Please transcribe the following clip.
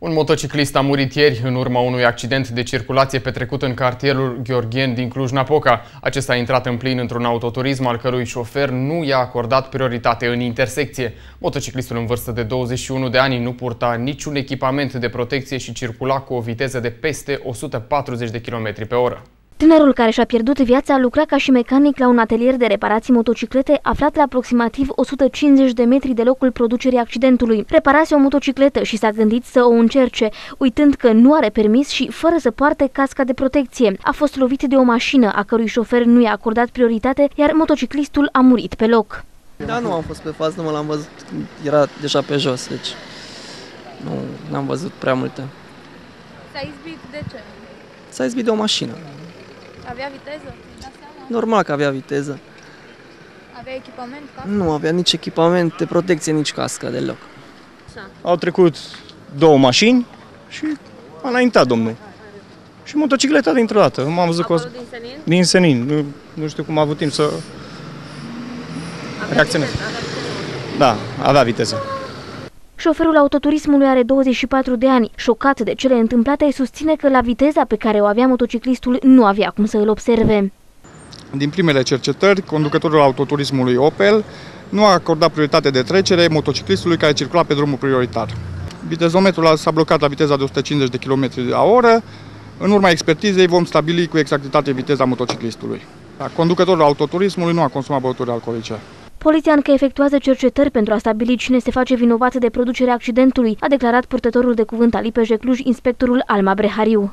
Un motociclist a murit ieri în urma unui accident de circulație petrecut în cartierul Gheorghen din Cluj-Napoca. Acesta a intrat în plin într-un autoturism al cărui șofer nu i-a acordat prioritate în intersecție. Motociclistul în vârstă de 21 de ani nu purta niciun echipament de protecție și circula cu o viteză de peste 140 de km pe oră. Tânărul care și-a pierdut viața lucra ca și mecanic la un atelier de reparații motociclete aflat la aproximativ 150 de metri de locul producerii accidentului. Reparase o motocicletă și s-a gândit să o încerce, uitând că nu are permis și fără să poarte casca de protecție. A fost lovit de o mașină a cărui șofer nu i-a acordat prioritate, iar motociclistul a murit pe loc. Da, nu am fost pe fază, nu mă l-am văzut, era deja pe jos, deci nu am văzut prea multe. S-a izbit de ce? S-a izbit de o mașină. Avea viteză? Normal că avea viteză. Avea echipament? Cască? Nu avea nici echipament de protecție, nici cască deloc. Au trecut două mașini și a înaintat domnul. Și motocicleta dintr-o dată. M-am văzut că o... din senin? din senin. Nu, nu știu cum a avut timp să reacționeze. Da, avea viteză. Șoferul autoturismului are 24 de ani. Șocat de cele întâmplate, susține că la viteza pe care o avea motociclistul nu avea cum să îl observe. Din primele cercetări, conducătorul autoturismului Opel nu a acordat prioritate de trecere motociclistului care circula pe drumul prioritar. Vitezometrul s-a blocat la viteza de 150 de km la oră. În urma expertizei vom stabili cu exactitate viteza motociclistului. Conducătorul autoturismului nu a consumat băuturi alcoolice. Poliția încă efectuează cercetări pentru a stabili cine se face vinovat de producerea accidentului, a declarat purtătorul de cuvânt al IPJ Cluj, inspectorul Alma Brehariu.